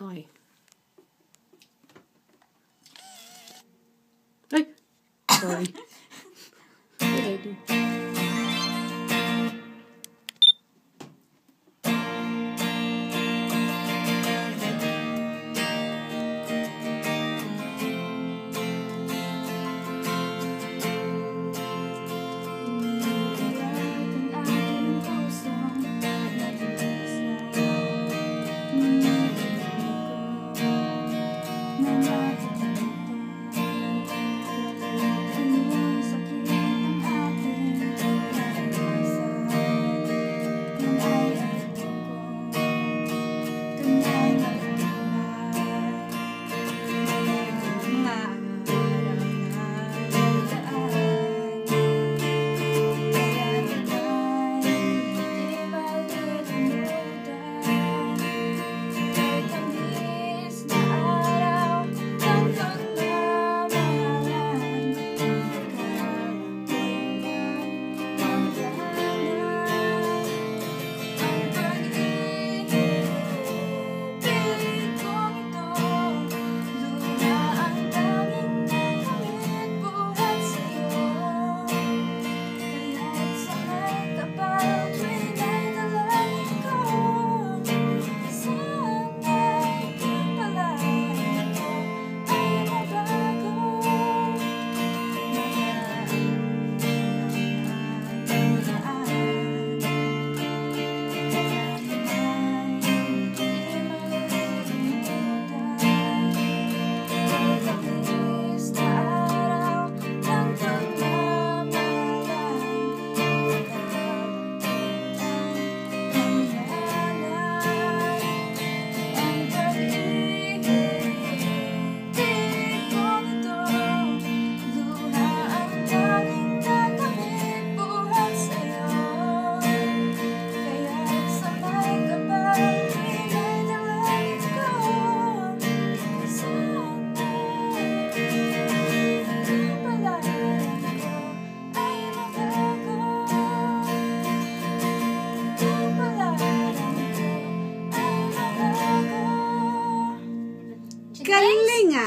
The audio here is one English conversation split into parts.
Okay. Ay! Sorry.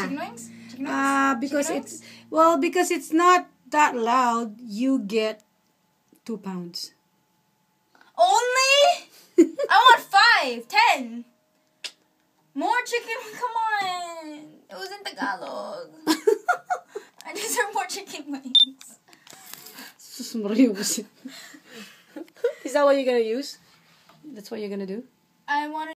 Chicken wings? Chicken wings? Uh, because Chicken it's well because it's not that loud. You get two pounds. Only? I want five, ten. More chicken. Come on. It was in Tagalog. I deserve more chicken wings. Is that what you're gonna use? That's what you're gonna do? I want